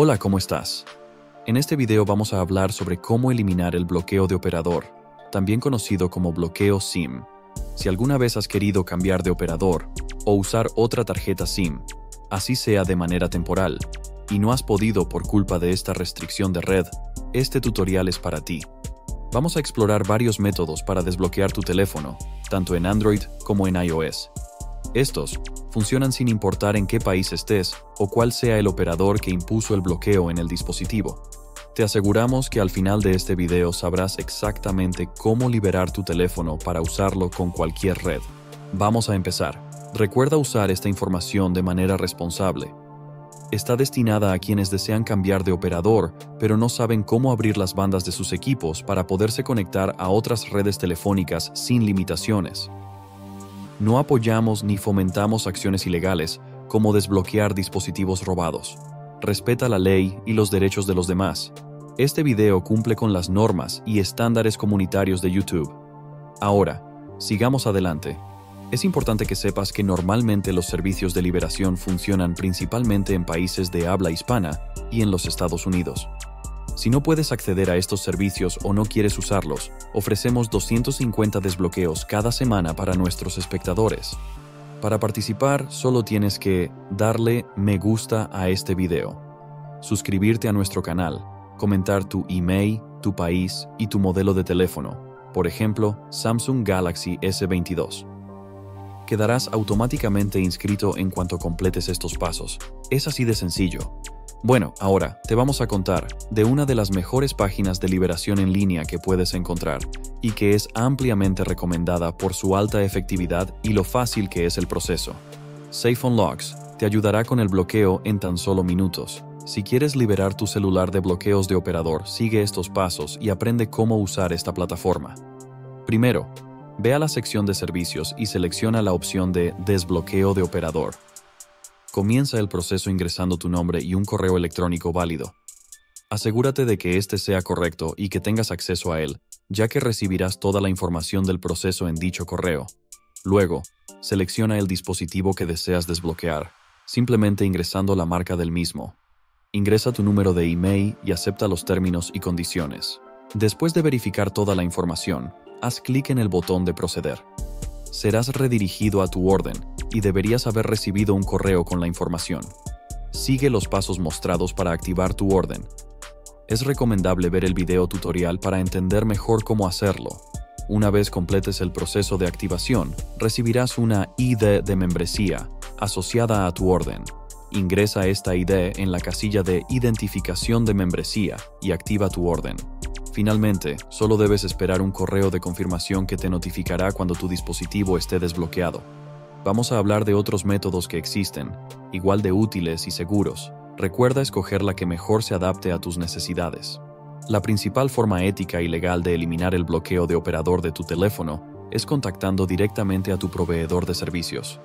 Hola, ¿cómo estás? En este video vamos a hablar sobre cómo eliminar el bloqueo de operador, también conocido como bloqueo SIM. Si alguna vez has querido cambiar de operador o usar otra tarjeta SIM, así sea de manera temporal, y no has podido por culpa de esta restricción de red, este tutorial es para ti. Vamos a explorar varios métodos para desbloquear tu teléfono, tanto en Android como en iOS. Estos funcionan sin importar en qué país estés o cuál sea el operador que impuso el bloqueo en el dispositivo. Te aseguramos que al final de este video sabrás exactamente cómo liberar tu teléfono para usarlo con cualquier red. Vamos a empezar. Recuerda usar esta información de manera responsable. Está destinada a quienes desean cambiar de operador, pero no saben cómo abrir las bandas de sus equipos para poderse conectar a otras redes telefónicas sin limitaciones. No apoyamos ni fomentamos acciones ilegales, como desbloquear dispositivos robados. Respeta la ley y los derechos de los demás. Este video cumple con las normas y estándares comunitarios de YouTube. Ahora, sigamos adelante. Es importante que sepas que normalmente los servicios de liberación funcionan principalmente en países de habla hispana y en los Estados Unidos. Si no puedes acceder a estos servicios o no quieres usarlos, ofrecemos 250 desbloqueos cada semana para nuestros espectadores. Para participar, solo tienes que darle me gusta a este video, suscribirte a nuestro canal, comentar tu email, tu país y tu modelo de teléfono, por ejemplo, Samsung Galaxy S22. Quedarás automáticamente inscrito en cuanto completes estos pasos. Es así de sencillo. Bueno, ahora te vamos a contar de una de las mejores páginas de liberación en línea que puedes encontrar y que es ampliamente recomendada por su alta efectividad y lo fácil que es el proceso. Safe Unlocks te ayudará con el bloqueo en tan solo minutos. Si quieres liberar tu celular de bloqueos de operador, sigue estos pasos y aprende cómo usar esta plataforma. Primero, ve a la sección de servicios y selecciona la opción de Desbloqueo de operador. Comienza el proceso ingresando tu nombre y un correo electrónico válido. Asegúrate de que este sea correcto y que tengas acceso a él, ya que recibirás toda la información del proceso en dicho correo. Luego, selecciona el dispositivo que deseas desbloquear, simplemente ingresando la marca del mismo. Ingresa tu número de email y acepta los términos y condiciones. Después de verificar toda la información, haz clic en el botón de proceder. Serás redirigido a tu orden y deberías haber recibido un correo con la información. Sigue los pasos mostrados para activar tu orden. Es recomendable ver el video tutorial para entender mejor cómo hacerlo. Una vez completes el proceso de activación, recibirás una ID de membresía asociada a tu orden. Ingresa esta ID en la casilla de Identificación de membresía y activa tu orden. Finalmente, solo debes esperar un correo de confirmación que te notificará cuando tu dispositivo esté desbloqueado. Vamos a hablar de otros métodos que existen, igual de útiles y seguros. Recuerda escoger la que mejor se adapte a tus necesidades. La principal forma ética y legal de eliminar el bloqueo de operador de tu teléfono es contactando directamente a tu proveedor de servicios.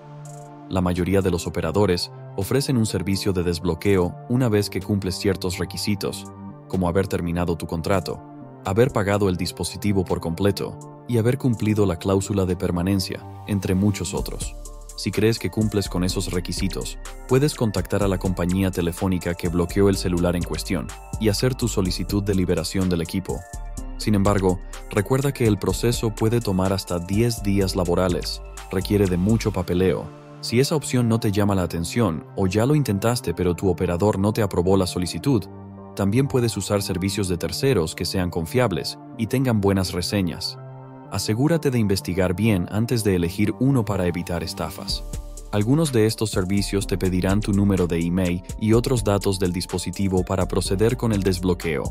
La mayoría de los operadores ofrecen un servicio de desbloqueo una vez que cumples ciertos requisitos, como haber terminado tu contrato, haber pagado el dispositivo por completo y haber cumplido la cláusula de permanencia, entre muchos otros. Si crees que cumples con esos requisitos, puedes contactar a la compañía telefónica que bloqueó el celular en cuestión y hacer tu solicitud de liberación del equipo. Sin embargo, recuerda que el proceso puede tomar hasta 10 días laborales, requiere de mucho papeleo. Si esa opción no te llama la atención o ya lo intentaste pero tu operador no te aprobó la solicitud, también puedes usar servicios de terceros que sean confiables y tengan buenas reseñas asegúrate de investigar bien antes de elegir uno para evitar estafas. Algunos de estos servicios te pedirán tu número de email y otros datos del dispositivo para proceder con el desbloqueo.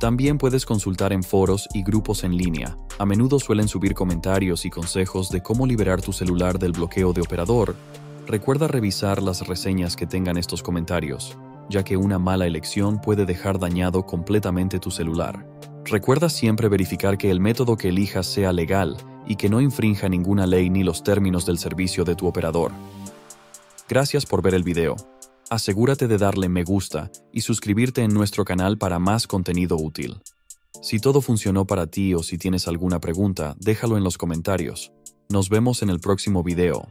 También puedes consultar en foros y grupos en línea. A menudo suelen subir comentarios y consejos de cómo liberar tu celular del bloqueo de operador. Recuerda revisar las reseñas que tengan estos comentarios, ya que una mala elección puede dejar dañado completamente tu celular. Recuerda siempre verificar que el método que elijas sea legal y que no infrinja ninguna ley ni los términos del servicio de tu operador. Gracias por ver el video. Asegúrate de darle me gusta y suscribirte en nuestro canal para más contenido útil. Si todo funcionó para ti o si tienes alguna pregunta, déjalo en los comentarios. Nos vemos en el próximo video.